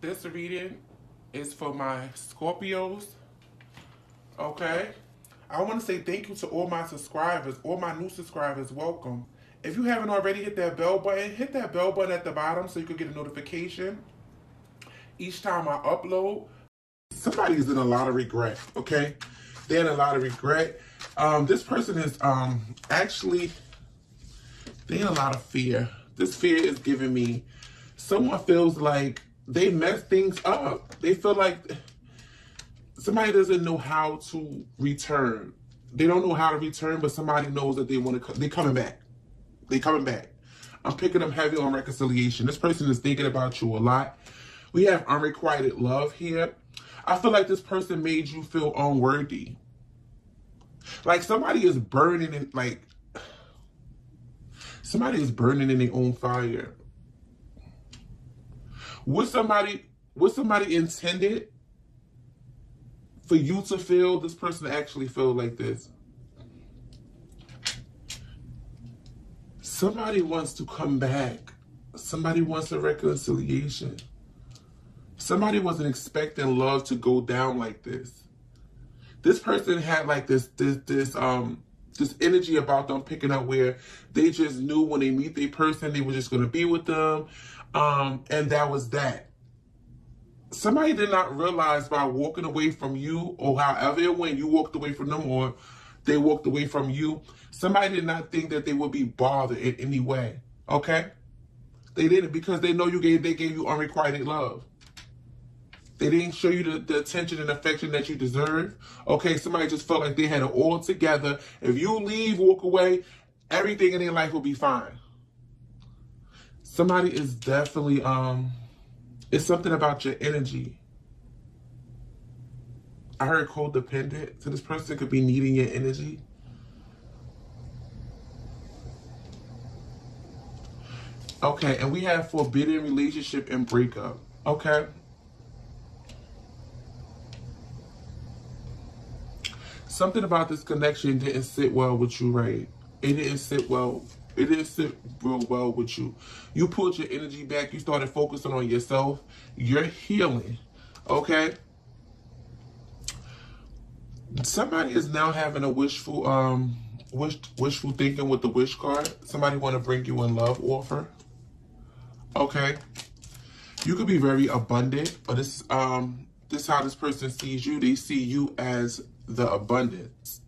this reading is for my Scorpios. Okay? I want to say thank you to all my subscribers, all my new subscribers. Welcome. If you haven't already hit that bell button, hit that bell button at the bottom so you can get a notification each time I upload. Somebody's in a lot of regret, okay? They're in a lot of regret. Um, this person is um, actually, they're in a lot of fear. This fear is giving me, someone feels like they mess things up. They feel like somebody doesn't know how to return. They don't know how to return, but somebody knows that they want to. They're coming back. They coming back. I'm picking up heavy on reconciliation. This person is thinking about you a lot. We have unrequited love here. I feel like this person made you feel unworthy. Like somebody is burning in like somebody is burning in their own fire. What somebody what somebody intended for you to feel this person actually feel like this? Somebody wants to come back. Somebody wants a reconciliation. Somebody wasn't expecting love to go down like this. This person had like this this this um this energy about them picking up where they just knew when they meet the person they were just going to be with them. Um and that was that. Somebody did not realize by walking away from you or however it went you walked away from them or they walked away from you. Somebody did not think that they would be bothered in any way okay? They didn't because they know you gave they gave you unrequited love they didn't show you the, the, attention and affection that you deserve. Okay, somebody just felt like they had it all together. If you leave, walk away, everything in their life will be fine. Somebody is definitely, um, it's something about your energy. I heard codependent, so this person could be needing your energy. Okay, and we have forbidden relationship and breakup. Okay. Something about this connection didn't sit well with you, right? It didn't sit well. It didn't sit real well with you. You pulled your energy back. You started focusing on yourself. You're healing, okay? Somebody is now having a wishful, um, wish, wishful thinking with the wish card. Somebody want to bring you in love offer, okay? You could be very abundant, but this, um, this is how this person sees you. They see you as the abundance.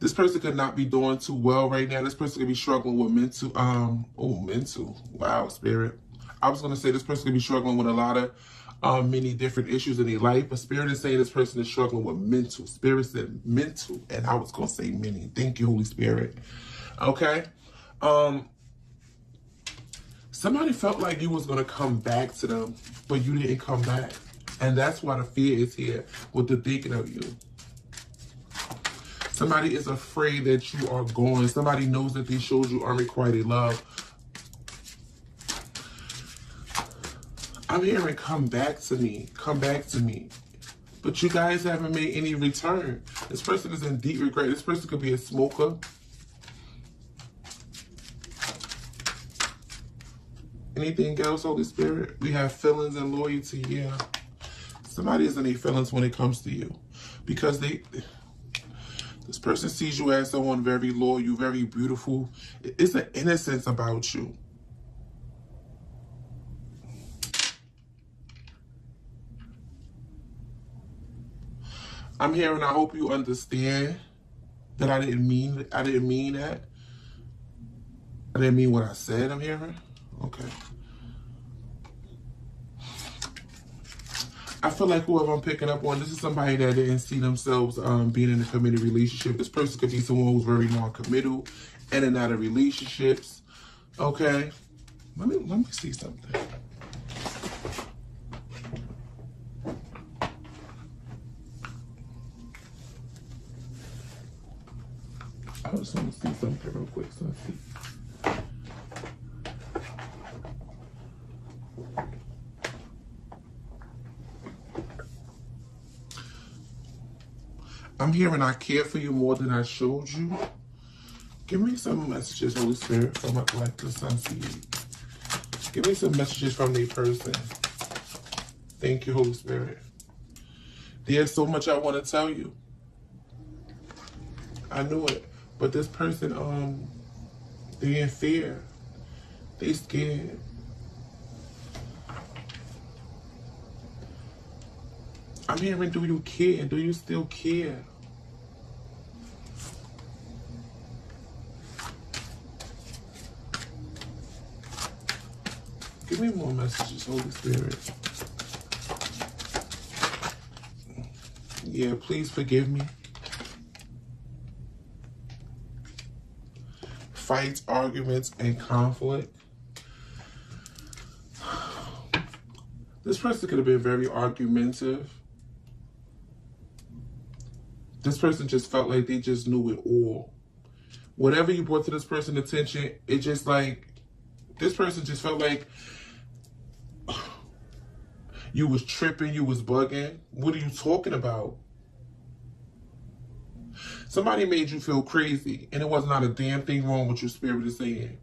This person could not be doing too well right now. This person could be struggling with mental, um, oh, mental. Wow, spirit. I was going to say this person could be struggling with a lot of um, many different issues in their life, but Spirit is saying this person is struggling with mental. Spirit said mental, and I was going to say many. Thank you, Holy Spirit. Okay? Um, somebody felt like you was going to come back to them, but you didn't come back. And that's why the fear is here with the thinking of you. Somebody is afraid that you are going. Somebody knows that they showed you unrequited love. I'm hearing come back to me. Come back to me. But you guys haven't made any return. This person is in deep regret. This person could be a smoker. Anything else, Holy Spirit? We have feelings and loyalty, yeah. Somebody is in their feelings when it comes to you. Because they this person sees you as someone very loyal, you very beautiful. It's an innocence about you. I'm here and I hope you understand that I didn't mean I didn't mean that. I didn't mean what I said I'm hearing. Okay. I feel like whoever I'm picking up on, this is somebody that didn't see themselves um, being in a committed relationship. This person could be someone who's very non-committal, in and out of relationships. Okay, let me let me see something. I just want to see something real quick. So I see. I'm hearing I care for you more than I showed you. Give me some messages, Holy Spirit, from a collective sun seed. Give me some messages from the person. Thank you, Holy Spirit. There's so much I want to tell you. I knew it. But this person, um, they in fear. They scared. I'm hearing, do you care? Do you still care? Give me more messages, Holy Spirit. Yeah, please forgive me. Fights, arguments, and conflict. This person could have been very argumentative. This person just felt like they just knew it all. Whatever you brought to this person attention, it just like this person just felt like you was tripping, you was bugging. What are you talking about? Somebody made you feel crazy, and it was not a damn thing wrong with your spirit is saying.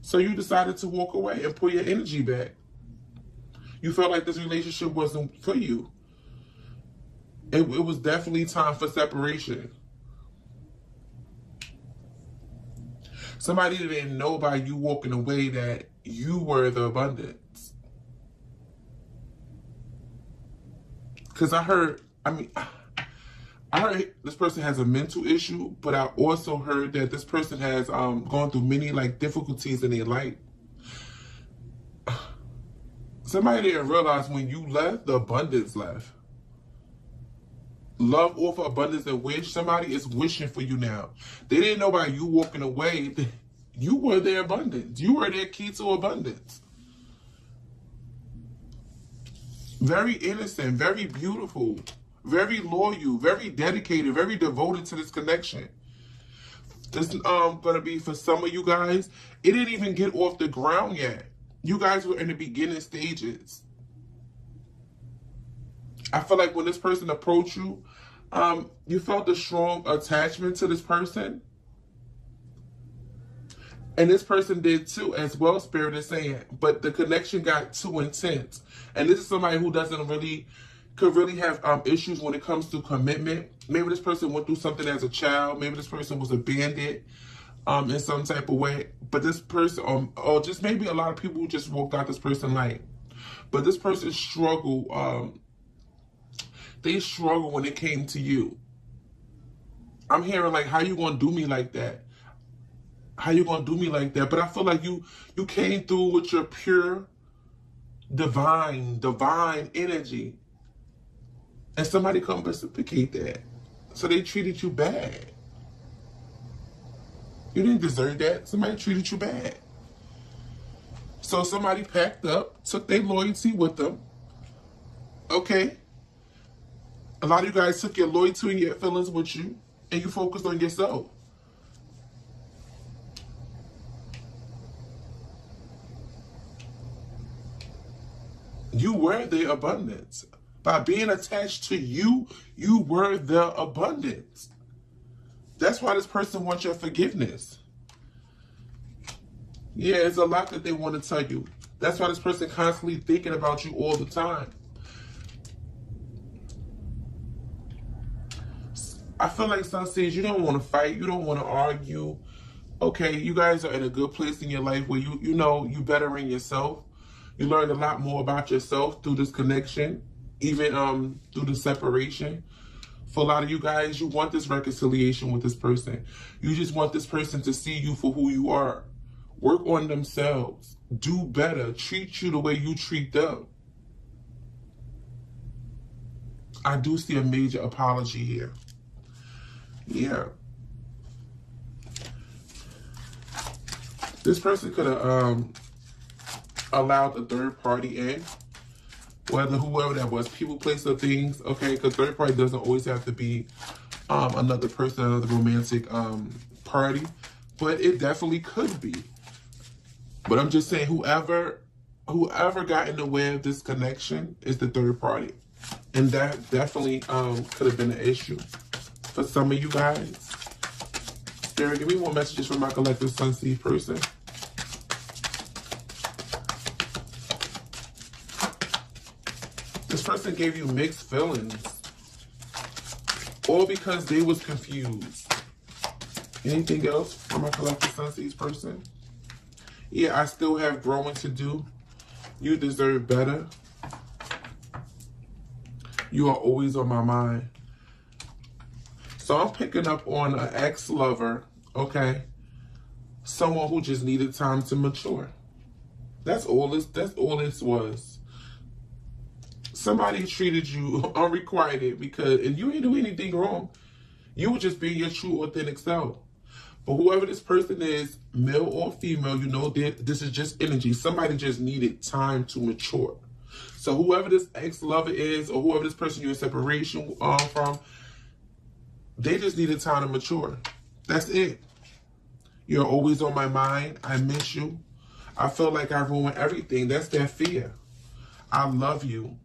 So you decided to walk away and put your energy back. You felt like this relationship wasn't for you. It, it was definitely time for separation. Somebody didn't know by you walking away that you were the abundance. Because I heard, I mean, I heard this person has a mental issue, but I also heard that this person has um, gone through many like difficulties in their life. Somebody didn't realize when you left, the abundance left. Love offer abundance and wish. Somebody is wishing for you now. They didn't know about you walking away. You were their abundance. You were their key to abundance. Very innocent, very beautiful, very loyal, very dedicated, very devoted to this connection. This um gonna be for some of you guys. It didn't even get off the ground yet. You guys were in the beginning stages. I feel like when this person approached you, um, you felt a strong attachment to this person. And this person did too, as well, Spirit is saying. But the connection got too intense. And this is somebody who doesn't really, could really have um, issues when it comes to commitment. Maybe this person went through something as a child. Maybe this person was abandoned um, in some type of way. But this person, um, or just maybe a lot of people just walked out this person life. But this person struggled um, they struggle when it came to you. I'm hearing like, how you gonna do me like that? How you gonna do me like that? But I feel like you you came through with your pure, divine, divine energy, and somebody come reciprocate that. So they treated you bad. You didn't deserve that. Somebody treated you bad. So somebody packed up, took their loyalty with them. Okay. A lot of you guys took your loyalty and your feelings with you, and you focused on yourself. You were the abundance. By being attached to you, you were the abundance. That's why this person wants your forgiveness. Yeah, it's a lot that they want to tell you. That's why this person constantly thinking about you all the time. I feel like some says you don't want to fight, you don't want to argue. Okay, you guys are in a good place in your life where you you know you bettering yourself. You learned a lot more about yourself through this connection, even um through the separation. For a lot of you guys, you want this reconciliation with this person. You just want this person to see you for who you are. Work on themselves. Do better. Treat you the way you treat them. I do see a major apology here. Yeah. This person could have um, allowed the third party in, whether whoever that was, people, place, or things. Okay, because third party doesn't always have to be um, another person, another romantic um, party, but it definitely could be. But I'm just saying, whoever whoever got in the way of this connection is the third party, and that definitely um, could have been an issue for some of you guys. Spirit, give me more messages from my collective sun seed person. This person gave you mixed feelings. All because they was confused. Anything else from my collective senses person? Yeah, I still have growing to do. You deserve better. You are always on my mind. So I'm picking up on an ex-lover, okay? Someone who just needed time to mature. That's all this that's all this was. Somebody treated you unrequited because and you didn't do anything wrong. You were just being your true authentic self. But whoever this person is, male or female, you know that this is just energy. Somebody just needed time to mature. So whoever this ex-lover is, or whoever this person you're in separation um, from, they just needed time to mature. That's it. You're always on my mind. I miss you. I feel like I ruined everything. That's their fear. I love you.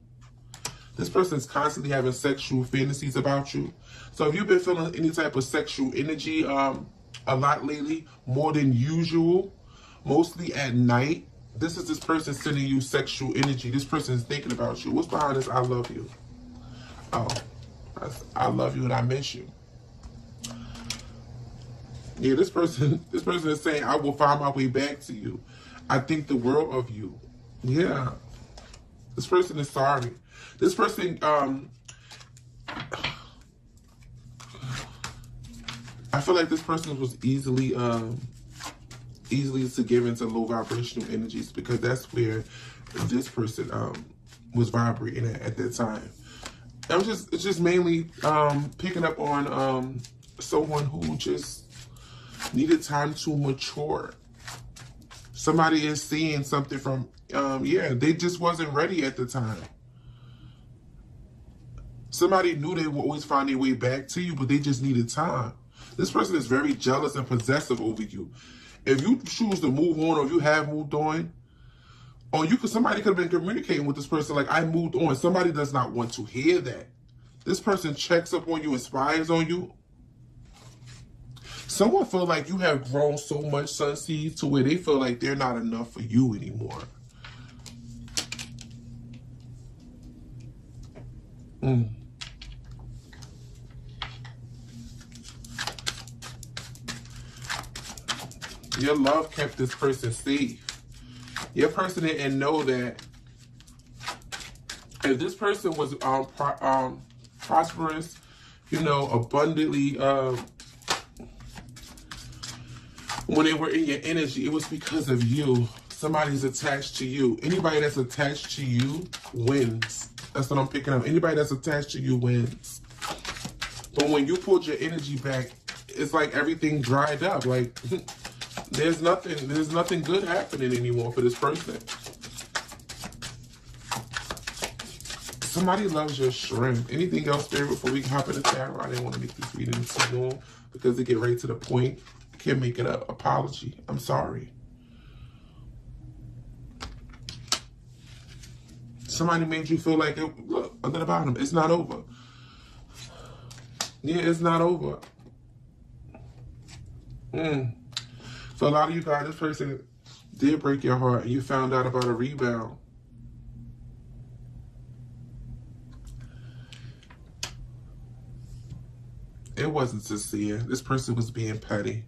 This person's constantly having sexual fantasies about you. So if you've been feeling any type of sexual energy um, a lot lately, more than usual, mostly at night, this is this person sending you sexual energy. This person is thinking about you. What's behind this? I love you. Oh, I love you and I miss you. Yeah, this person, this person is saying, I will find my way back to you. I think the world of you. Yeah. This person is sorry. This person, um, I feel like this person was easily, um, easily to give into low vibrational energies because that's where this person, um, was vibrating at, at that time. I'm just, it's just mainly, um, picking up on, um, someone who just needed time to mature. Somebody is seeing something from, um, yeah, they just wasn't ready at the time. Somebody knew they would always find their way back to you, but they just needed time. This person is very jealous and possessive over you. If you choose to move on or if you have moved on, or you could somebody could have been communicating with this person like I moved on. Somebody does not want to hear that. This person checks up on you, inspires on you, Someone feel like you have grown so much, sun seeds, to where they feel like they're not enough for you anymore. Mm. Your love kept this person safe. Your person didn't know that if this person was um, pro um prosperous, you know, abundantly uh, when they were in your energy, it was because of you. Somebody's attached to you. Anybody that's attached to you wins. That's what I'm picking up. Anybody that's attached to you wins. But when you pulled your energy back, it's like everything dried up. Like there's nothing, there's nothing good happening anymore for this person. Somebody loves your shrimp. Anything else, Spirit, before we hop in the tarot? I didn't want to make this reading too long because they get right to the point can't make an apology. I'm sorry. Somebody made you feel like, it, look, a the bottom. It's not over. Yeah, it's not over. Mm. So a lot of you guys, this person did break your heart and you found out about a rebound. It wasn't sincere. This person was being petty.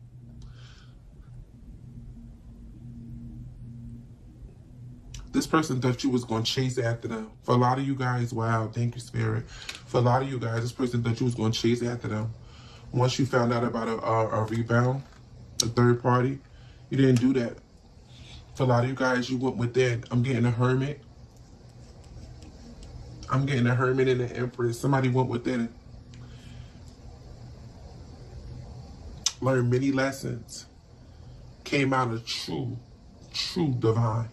This person thought you was going to chase after them. For a lot of you guys, wow, thank you, Spirit. For a lot of you guys, this person thought you was going to chase after them. Once you found out about a, a, a rebound, a third party, you didn't do that. For a lot of you guys, you went with that. I'm getting a hermit. I'm getting a hermit and an empress. Somebody went with that. Learned many lessons. Came out of true, true divine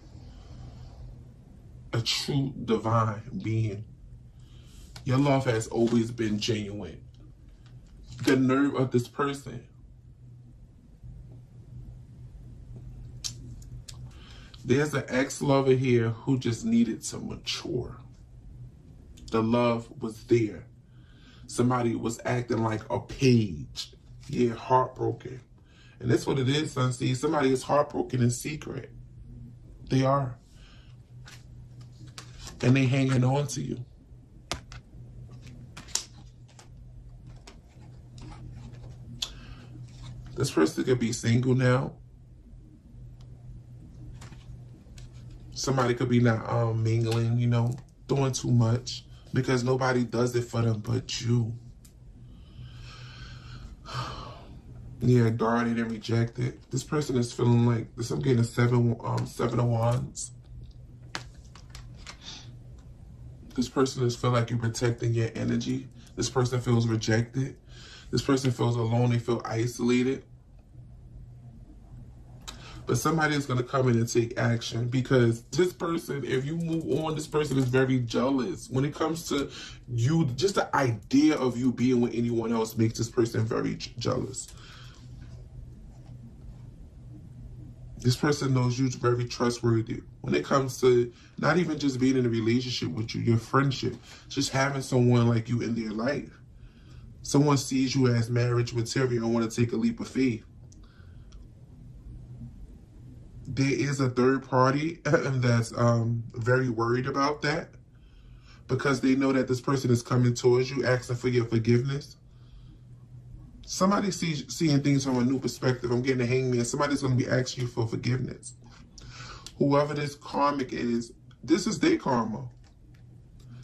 a true divine being. Your love has always been genuine. The nerve of this person. There's an ex lover here who just needed to mature. The love was there. Somebody was acting like a page. Yeah, heartbroken. And that's what it is, son. See, somebody is heartbroken in secret. They are. And they hanging on to you. This person could be single now Somebody could be not um, mingling, you know, doing too much because nobody does it for them but you. yeah, guarded and rejected. This person is feeling like this. I'm getting a seven, um, seven of wands. This person is feel like you're protecting your energy. This person feels rejected. This person feels alone. They feel isolated. But somebody is going to come in and take action because this person, if you move on, this person is very jealous. When it comes to you, just the idea of you being with anyone else makes this person very jealous. This person knows you're very trustworthy. When it comes to not even just being in a relationship with you, your friendship, just having someone like you in their life. Someone sees you as marriage material and want to take a leap of faith. There is a third party that's um, very worried about that because they know that this person is coming towards you, asking for your forgiveness. Somebody sees seeing things from a new perspective. I'm getting a hangman. Somebody's going to be asking you for forgiveness. Whoever this karmic is, this is their karma.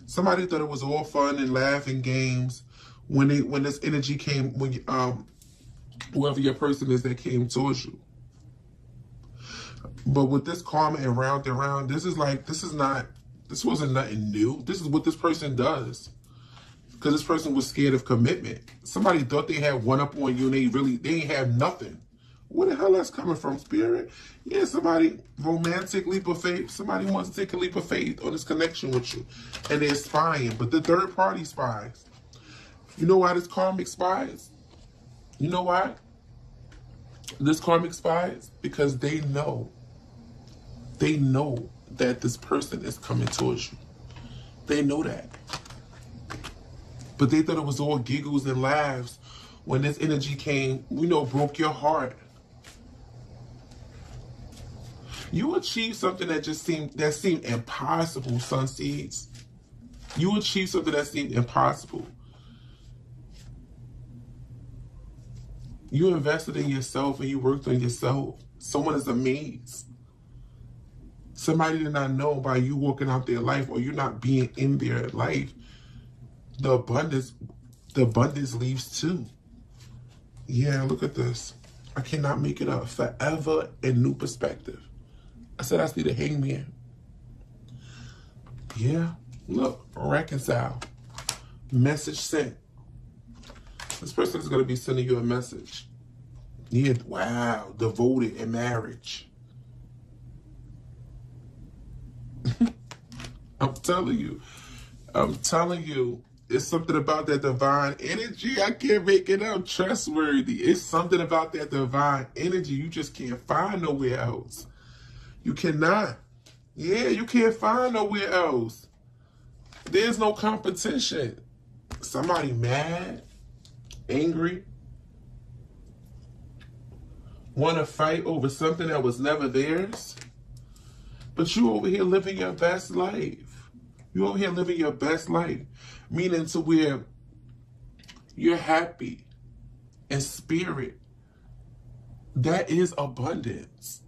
Somebody thought it was all fun and laughing games when they when this energy came when um whoever your person is that came towards you. But with this karma and round and round, this is like this is not this wasn't nothing new. This is what this person does because this person was scared of commitment. Somebody thought they had one up on you and they really, they ain't have nothing. Where the hell that's coming from, spirit? Yeah, somebody, romantic leap of faith. Somebody wants to take a leap of faith on this connection with you. And they're spying, but the third party spies. You know why this karmic spies? You know why? This karmic spies? Because they know. They know that this person is coming towards you. They know that. But they thought it was all giggles and laughs when this energy came, you know, broke your heart. You achieved something that just seemed that seemed impossible, sun seeds. You achieved something that seemed impossible. You invested in yourself and you worked on yourself. Someone is amazed. Somebody did not know by you walking out their life or you not being in their life the abundance, the abundance leaves too. Yeah, look at this. I cannot make it up. Forever in new perspective. I said I see the hangman. Yeah, look, reconcile. Message sent. This person is going to be sending you a message. Yeah, wow, devoted in marriage. I'm telling you. I'm telling you, it's something about that divine energy. I can't make it up. Trustworthy. It's something about that divine energy you just can't find nowhere else. You cannot. Yeah, you can't find nowhere else. There's no competition. Somebody mad, angry, want to fight over something that was never theirs. But you over here living your best life. You over here living your best life meaning to where you're happy in spirit. That is abundance.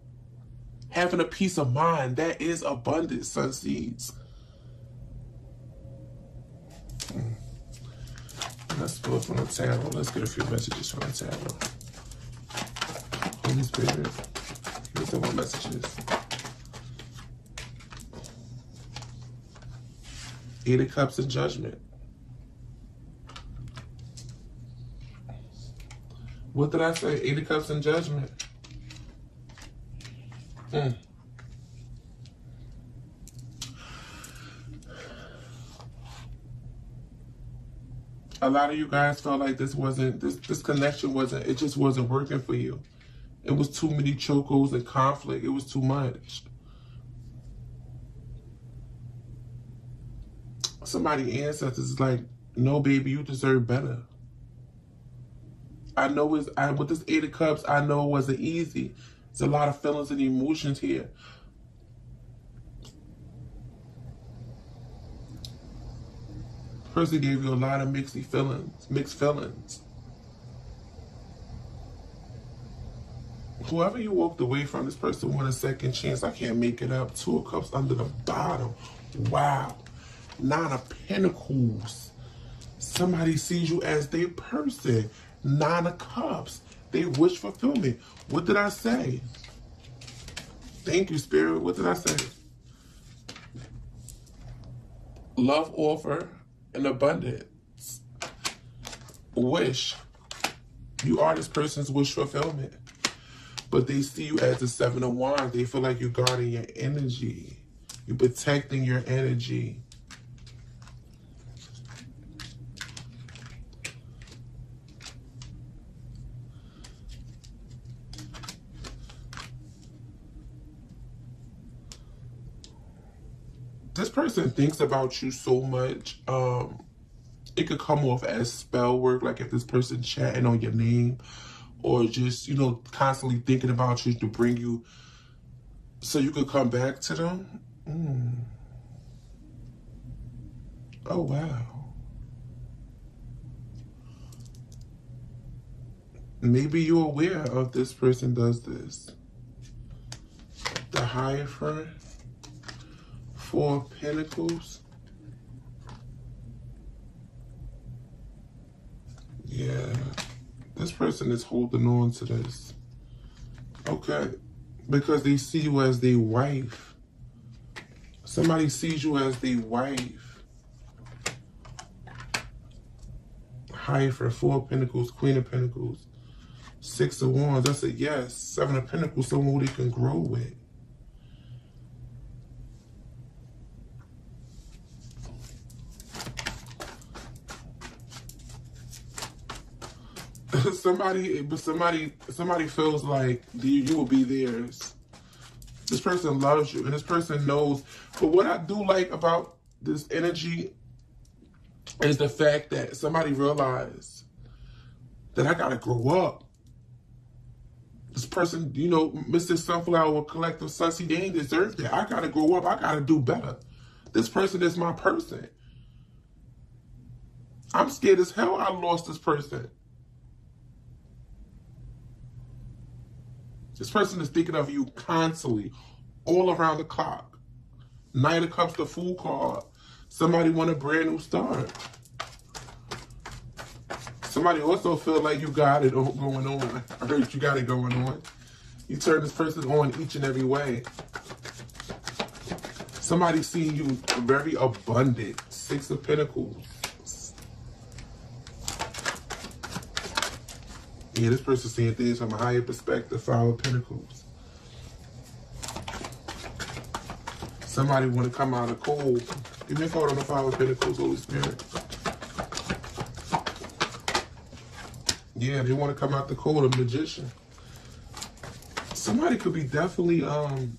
Having a peace of mind, that is abundance, sun seeds. Hmm. Let's pull from the tarot. Let's get a few messages from the tarot. Holy Spirit, here's some more messages. Eight of Cups and Judgment. What did I say? Eight of Cups and Judgment. Mm. A lot of you guys felt like this wasn't this this connection wasn't it just wasn't working for you. It was too many chocos and conflict. It was too much. Somebody ancestors is like, no baby, you deserve better. I know it's I with this eight of cups, I know it wasn't easy. There's a lot of feelings and emotions here. Person gave you a lot of mixed feelings, mixed feelings. whoever you walked away from, this person want a second chance. I can't make it up. Two of Cups under the bottom. Wow. Nine of Pentacles. Somebody sees you as their person. Nine of Cups. They wish fulfillment. What did I say? Thank you, Spirit. What did I say? Love offer and abundance. Wish. You are this person's wish fulfillment. But they see you as the seven of wands. They feel like you're guarding your energy. You're protecting your energy. This person thinks about you so much. Um, it could come off as spell work, like if this person chatting on your name or just, you know, constantly thinking about you to bring you so you could come back to them. Mm. Oh, wow. Maybe you're aware of this person does this. The Hierophant. Four Pentacles. Yeah, this person is holding on to this. Okay, because they see you as the wife. Somebody sees you as the wife. High for Four Pentacles, Queen of Pentacles, Six of Wands. That's a yes. Seven of Pentacles, someone who they can grow with. Somebody, but somebody, somebody feels like you, you will be theirs. This person loves you, and this person knows. But what I do like about this energy is the fact that somebody realized that I gotta grow up. This person, you know, Mr. Sunflower Collective Sussy, they ain't deserve that. I gotta grow up. I gotta do better. This person is my person. I'm scared as hell I lost this person. This person is thinking of you constantly, all around the clock. Knight of Cups, the Fool card. Somebody want a brand new start. Somebody also feel like you got it going on. I heard you got it going on. You turn this person on each and every way. Somebody seeing you very abundant. Six of Pentacles. Yeah, this person seeing things from a higher perspective, Five of Pentacles. Somebody want to come out of cold. Give me a card on the Five of Pentacles, Holy Spirit. Yeah, they want to come out the cold, a magician. Somebody could be definitely, um,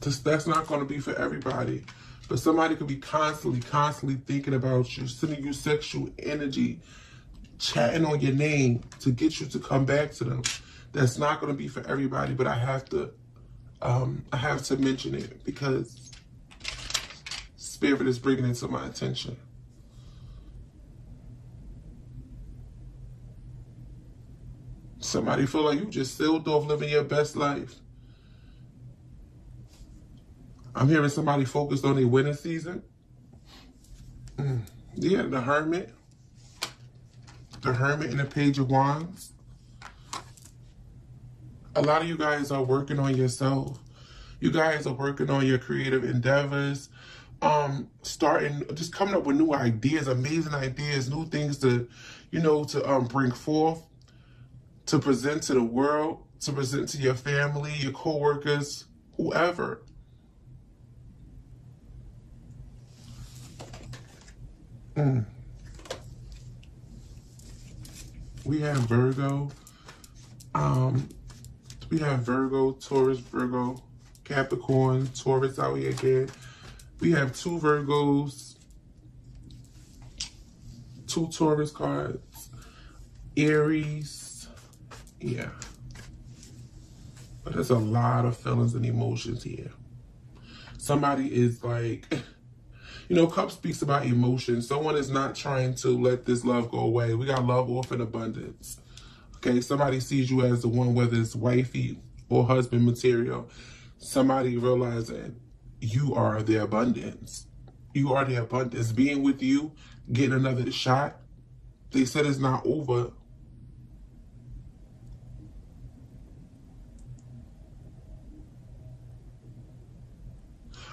just, that's not going to be for everybody. But somebody could be constantly, constantly thinking about you, sending you sexual energy, chatting on your name to get you to come back to them. That's not going to be for everybody, but I have to, um, I have to mention it because Spirit is bringing it to my attention. Somebody feel like you just sealed off living your best life. I'm hearing somebody focused on their winter season. Mm. Yeah, the hermit the Hermit and the Page of Wands. A lot of you guys are working on yourself. You guys are working on your creative endeavors. Um, starting, just coming up with new ideas, amazing ideas, new things to, you know, to um, bring forth, to present to the world, to present to your family, your co-workers, whoever. Mm. We have Virgo. Um, we have Virgo, Taurus, Virgo, Capricorn, Taurus out here again. We have two Virgos, two Taurus cards, Aries. Yeah. But there's a lot of feelings and emotions here. Somebody is like you know, Cup speaks about emotion. Someone is not trying to let this love go away. We got love off in abundance. Okay, somebody sees you as the one, whether it's wifey or husband material. Somebody realizing you are the abundance. You are the abundance. Being with you, getting another shot. They said it's not over.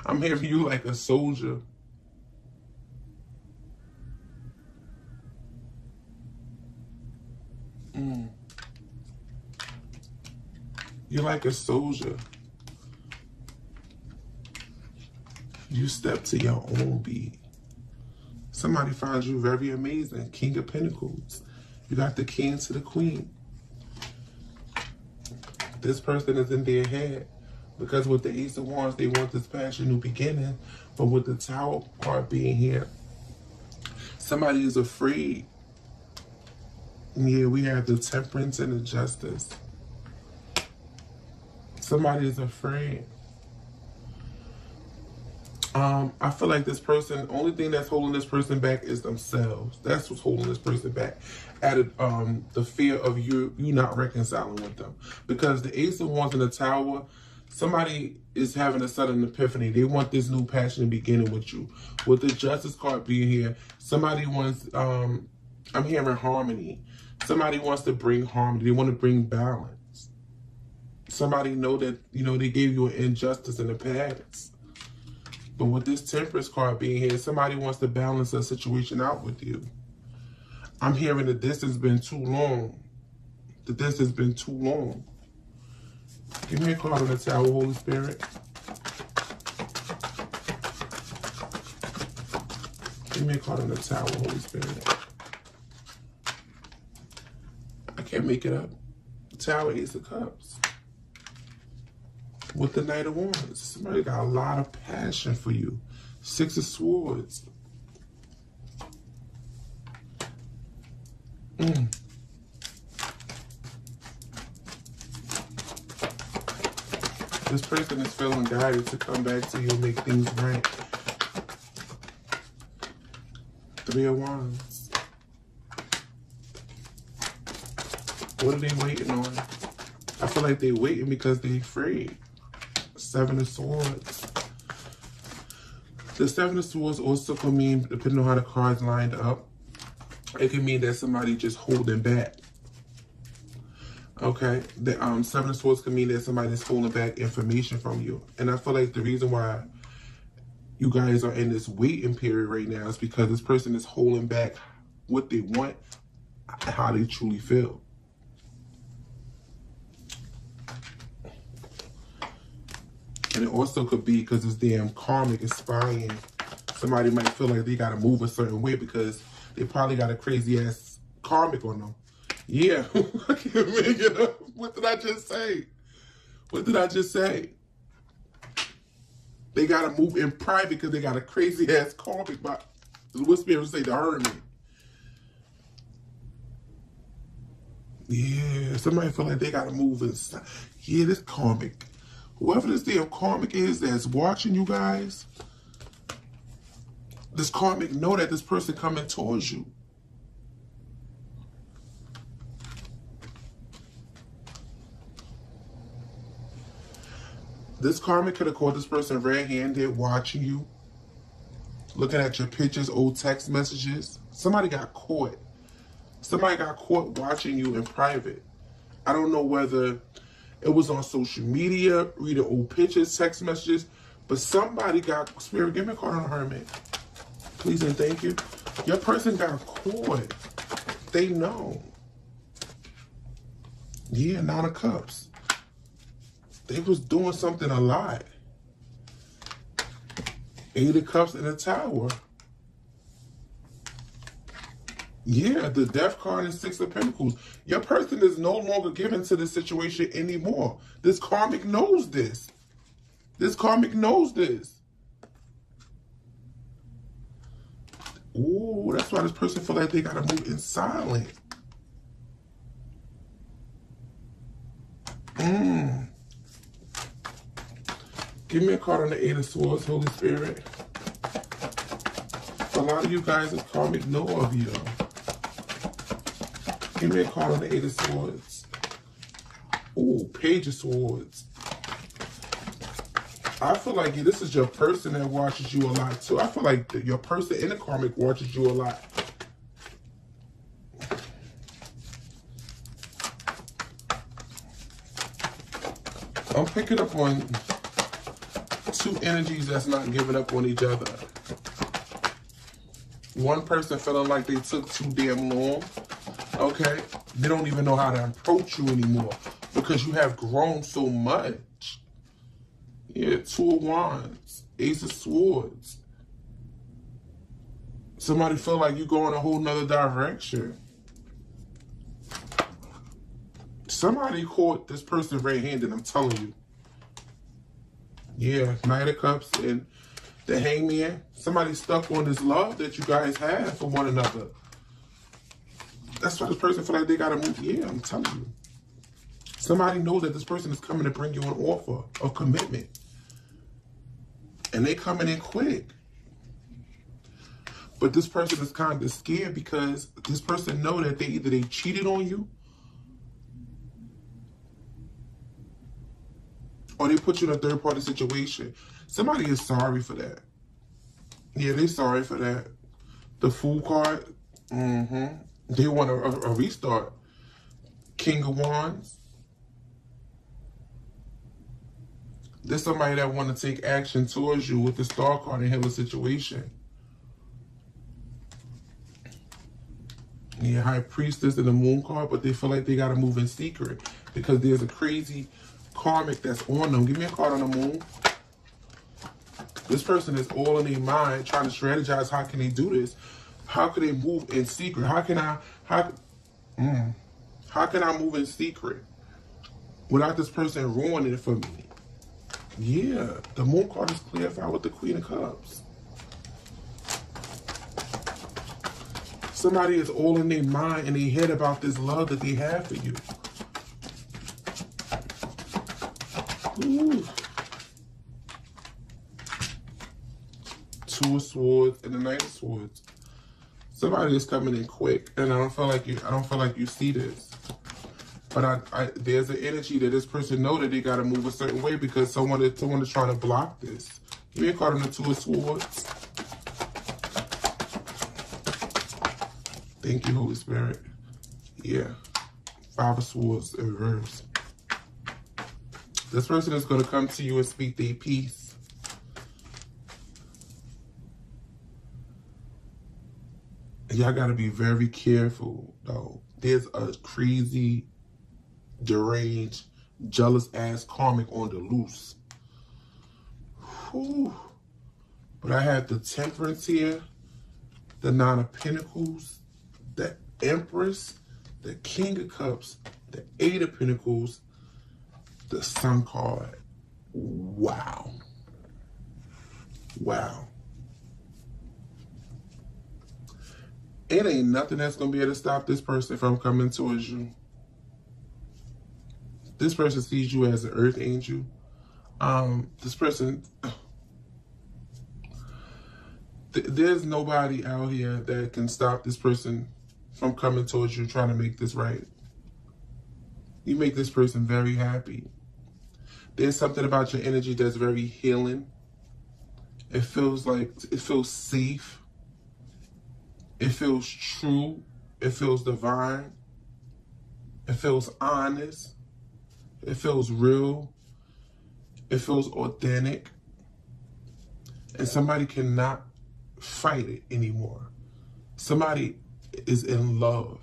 I'm here for you like a soldier. Mm. You're like a soldier. You step to your own beat. Somebody finds you very amazing. King of Pentacles. You got the king to the queen. This person is in their head. Because with the Ace of Wands, they want this passion, new beginning. But with the Tower part being here, somebody is afraid. Yeah, we have the Temperance and the Justice. Somebody is afraid. Um, I feel like this person, only thing that's holding this person back is themselves. That's what's holding this person back. Added um, the fear of you you not reconciling with them. Because the Ace of Wands in the Tower, somebody is having a sudden epiphany. They want this new passion beginning with you. With the Justice card being here, somebody wants, um, I'm hearing harmony. Somebody wants to bring harmony. They want to bring balance. Somebody know that, you know, they gave you an injustice in the past. But with this temperance card being here, somebody wants to balance a situation out with you. I'm hearing this has been too long. The distance been too long. Give me a card on the Tower, Holy Spirit. Give me a card on the Tower, Holy Spirit. Can't make it up. Tower, Ace of Cups. With the Knight of Wands. Somebody got a lot of passion for you. Six of Swords. Mm. This person is feeling guided to come back to you and make things right. Three of Wands. What are they waiting on? I feel like they're waiting because they're afraid. Seven of Swords. The Seven of Swords also can mean, depending on how the cards lined up, it can mean that somebody just holding back. Okay, the um, Seven of Swords can mean that somebody's holding back information from you. And I feel like the reason why you guys are in this waiting period right now is because this person is holding back what they want, how they truly feel. And it also could be because it's damn karmic inspiring. Somebody might feel like they got to move a certain way because they probably got a crazy ass karmic on them. Yeah, I can't make it up. What did I just say? What did I just say? They gotta move in private because they got a crazy ass karmic. But what spirit say the hermit? Yeah, somebody feel like they gotta move inside. Yeah, this karmic. Whoever this damn karmic is that's watching you guys, this karmic know that this person coming towards you. This karmic could have caught this person red-handed watching you, looking at your pictures, old text messages. Somebody got caught. Somebody got caught watching you in private. I don't know whether it was on social media, reading old pictures, text messages, but somebody got, Spirit, give me a card on Hermit. Please and thank you. Your person got caught. They know. Yeah, Nine of Cups they was doing something a lot. Eight of Cups in the Tower. Yeah, the Death card and Six of Pentacles. Your person is no longer given to this situation anymore. This karmic knows this. This karmic knows this. Ooh, that's why this person feel like they gotta move in silence. Mmm. Give me a card on the Eight of Swords, Holy Spirit. A lot of you guys, a karmic know of you. Give me a card on the Eight of Swords. Ooh, Page of Swords. I feel like this is your person that watches you a lot too. I feel like your person in the karmic watches you a lot. I'm picking up on two energies that's not giving up on each other. One person feeling like they took too damn long. Okay? They don't even know how to approach you anymore because you have grown so much. Yeah, two of wands, ace of swords. Somebody feel like you go in a whole nother direction. Somebody caught this person red-handed, I'm telling you. Yeah, Knight of Cups and the Hangman. Somebody stuck on this love that you guys have for one another. That's why this person feel like they gotta move. Yeah, I'm telling you. Somebody knows that this person is coming to bring you an offer of commitment and they coming in quick. But this person is kind of scared because this person know that they either they cheated on you or they put you in a third party situation. Somebody is sorry for that. Yeah, they sorry for that. The fool card, mm-hmm. They want a, a, a restart. King of Wands. There's somebody that want to take action towards you with the star card and handle a situation. Yeah, High Priestess and the Moon card, but they feel like they got to move in secret because there's a crazy karmic that's on them. Give me a card on the Moon. This person is all in their mind trying to strategize how can they do this? How can they move in secret? How can I, how, mm, how can I move in secret without this person ruining it for me? Yeah, the moon card is clarified with the Queen of Cups. Somebody is all in their mind and their head about this love that they have for you. Ooh. Two of Swords and the Knight of Swords. Somebody is coming in quick, and I don't feel like you. I don't feel like you see this. But I, I, there's an energy that this person know that they got to move a certain way because someone is, someone is trying to block this. Give me a card on the Two of Swords. Thank you, Holy Spirit. Yeah. Five of Swords in reverse. This person is going to come to you and speak their peace. Y'all got to be very careful, though. There's a crazy deranged, jealous ass karmic on the loose. Whew. But I have the temperance here, the nine of pentacles, the empress, the king of cups, the eight of pentacles, the sun card. Wow. Wow. It ain't nothing that's going to be able to stop this person from coming towards you. This person sees you as an earth angel. Um, this person, th there's nobody out here that can stop this person from coming towards you trying to make this right. You make this person very happy. There's something about your energy that's very healing. It feels like, it feels safe. It feels true. It feels divine. It feels honest. It feels real. It feels authentic. And somebody cannot fight it anymore. Somebody is in love.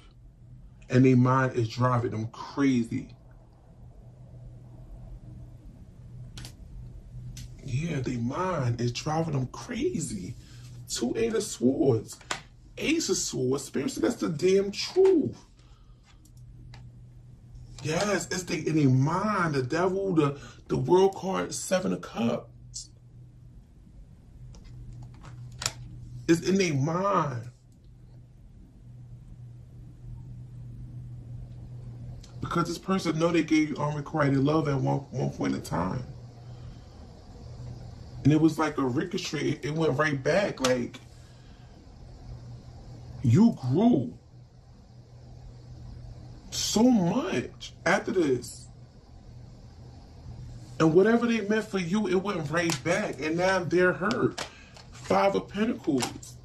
And their mind is driving them crazy. Yeah, their mind is driving them crazy. Two Eight of Swords. Ace of Swords. Spiritually, that's the damn truth. Yes, it's the in their mind, the devil, the, the world card, seven of cups. It's in their mind. Because this person know they gave you unrequited love at one, one point in time. And it was like a ricochet. It went right back. Like, you grew so much after this. And whatever they meant for you, it went right back. And now they're hurt. Five of Pentacles.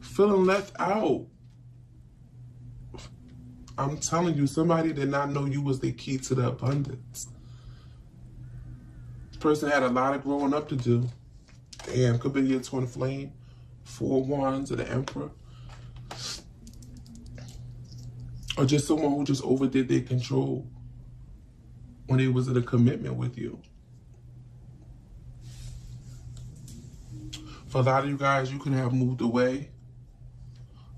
Feeling left out. I'm telling you, somebody did not know you was the key to the abundance. This person had a lot of growing up to do. Damn, could be your twin flame. Four wands of the emperor. Or just someone who just overdid their control when they was in a commitment with you. For a lot of you guys, you could have moved away.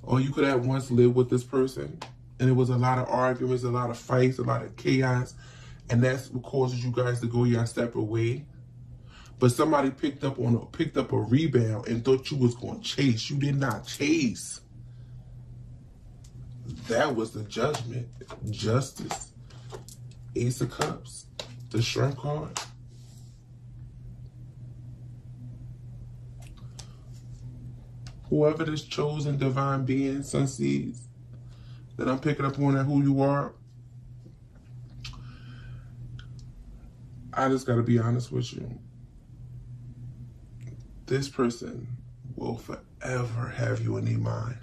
Or you could have once lived with this person. And it was a lot of arguments, a lot of fights, a lot of chaos. And that's what causes you guys to go your separate way. But somebody picked up on a, picked up a rebound and thought you was going to chase. You did not chase. That was the judgment. Justice. Ace of Cups. The shrimp card. Whoever this chosen divine being, sun seeds, that I'm picking up on that who you are, I just got to be honest with you. This person will forever have you in their mind.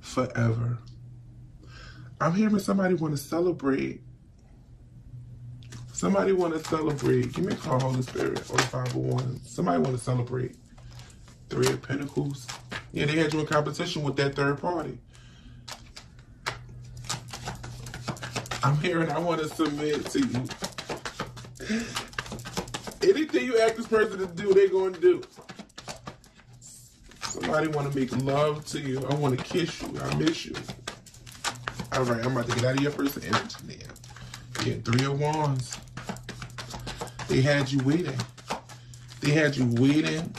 Forever. I'm hearing somebody want to celebrate. Somebody want to celebrate. Give me a call, Holy Spirit, or 501. Somebody want to celebrate. Three of Pentacles. Yeah, they had you in competition with that third party. I'm hearing I want to submit to you. Anything you ask this person to do, they're going to do. Somebody want to make love to you. I want to kiss you. I miss you. All right, I'm about to get out of your first energy now. Yeah, three of wands. They had you waiting. They had you waiting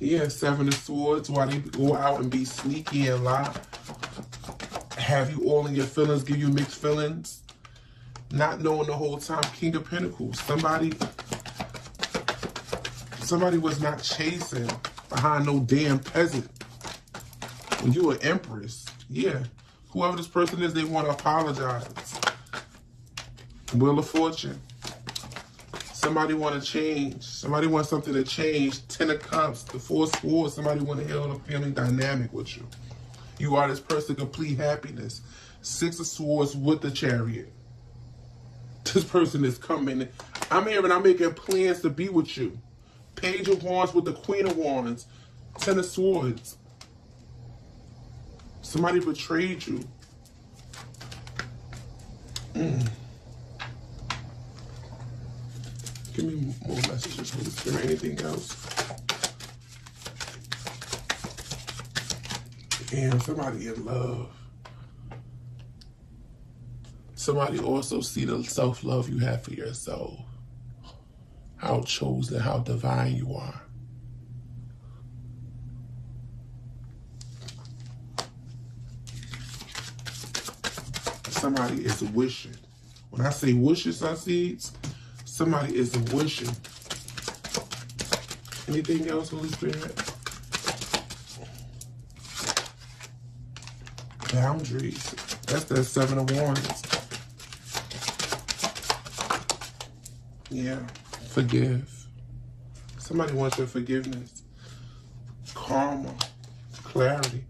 yeah, seven of swords Why they go out and be sneaky and lie. Have you all in your feelings, give you mixed feelings. Not knowing the whole time, King of Pentacles. Somebody, somebody was not chasing behind no damn peasant. When you an empress, yeah. Whoever this person is, they want to apologize. Wheel of Fortune. Somebody want to change. Somebody wants something to change. Ten of Cups, the Four Swords. Somebody want to heal a family dynamic with you. You are this person complete happiness. Six of Swords with the Chariot. This person is coming. I'm here and I'm making plans to be with you. Page of Wands with the Queen of Wands. Ten of Swords. Somebody betrayed you. Mm. Give me more messages, Spirit. Anything else? And somebody in love. Somebody also see the self-love you have for yourself. How chosen, how divine you are. Somebody is wishing. When I say wishes, I seeds, Somebody is wishing. Anything else, Holy Spirit? Boundaries. That's the seven of wands. Yeah. Forgive. Somebody wants your forgiveness. Karma. Clarity.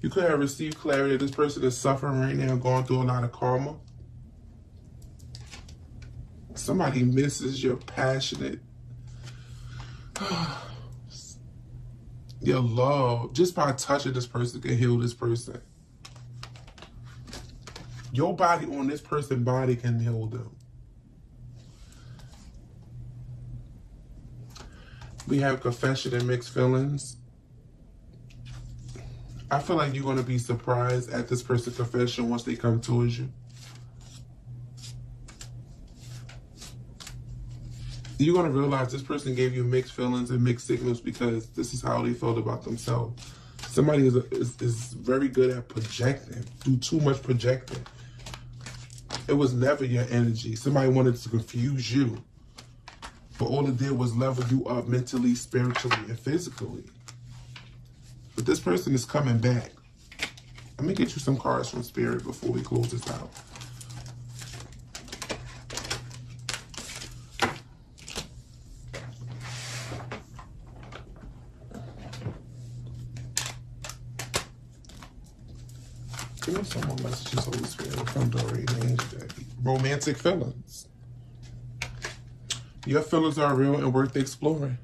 You could have received clarity. This person is suffering right now, going through a lot of karma. Somebody misses your passionate, your love. Just by touching this person can heal this person. Your body on this person's body can heal them. We have confession and mixed feelings. I feel like you're going to be surprised at this person's confession once they come towards you. you're going to realize this person gave you mixed feelings and mixed signals because this is how they felt about themselves. Somebody is, is, is very good at projecting, do too much projecting. It was never your energy. Somebody wanted to confuse you. But all it did was level you up mentally, spiritually, and physically. But this person is coming back. Let me get you some cards from Spirit before we close this out. Give me some more messages, Holy Spirit, from Dory Romantic feelings. Your feelings are real and worth exploring.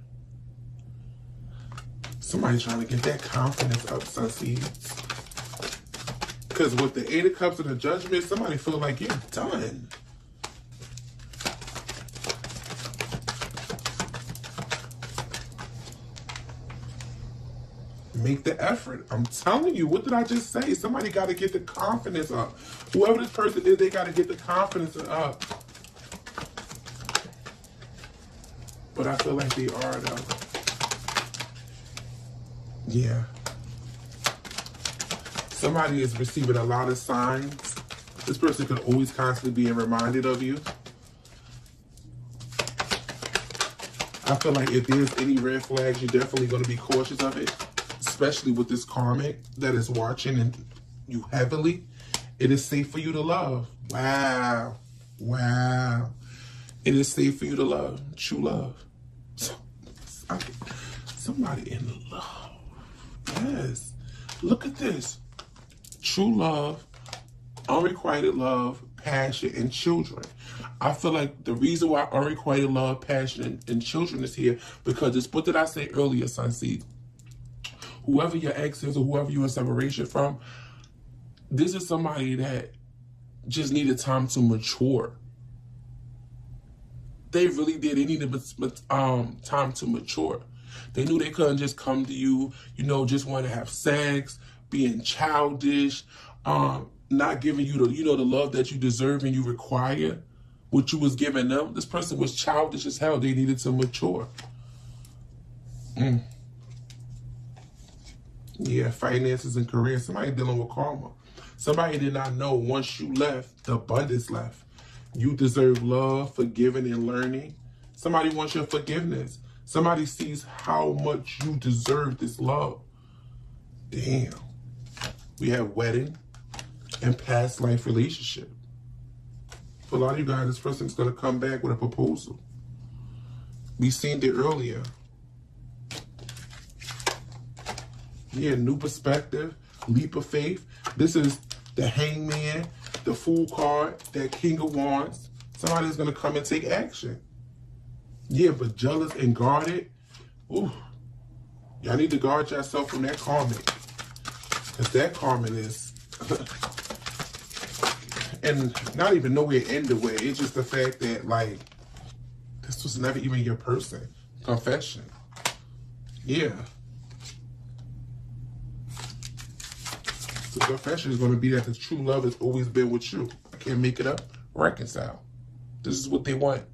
Somebody trying to get that confidence up, Sunseeds. Because with the Eight of Cups and the Judgment, somebody feel like you're done. Make the effort. I'm telling you, what did I just say? Somebody got to get the confidence up. Whoever this person is, they got to get the confidence up. But I feel like they are, though. Yeah. Somebody is receiving a lot of signs. This person could always constantly be reminded of you. I feel like if there's any red flags, you're definitely going to be cautious of it, especially with this karmic that is watching and you heavily. It is safe for you to love. Wow. Wow. It is safe for you to love. True love. Somebody in love. Yes. Look at this. True love, unrequited love, passion, and children. I feel like the reason why unrequited love, passion, and, and children is here because it's what did I say earlier, Sunseed? Whoever your ex is or whoever you're in separation from, this is somebody that just needed time to mature they really did. They needed um, time to mature. They knew they couldn't just come to you, you know, just want to have sex, being childish, um, not giving you the, you know, the love that you deserve and you require, what you was giving them. This person was childish as hell. They needed to mature. Mm. Yeah, finances and career. Somebody dealing with karma. Somebody did not know once you left, the abundance left. You deserve love, forgiving, and learning. Somebody wants your forgiveness. Somebody sees how much you deserve this love. Damn. We have wedding and past life relationship. For a lot of you guys, this person's going to come back with a proposal. We seen it earlier. Yeah, new perspective, leap of faith. This is the hangman the Fool card, that King of Wands, somebody's going to come and take action. Yeah, but jealous and guarded, ooh, y'all need to guard yourself from that karmic. Because that karmic is, and not even nowhere in the way. It's just the fact that, like, this was never even your person. Confession. Yeah. The confession is going to be that the true love has always been with you. I can't make it up. Reconcile. This is what they want.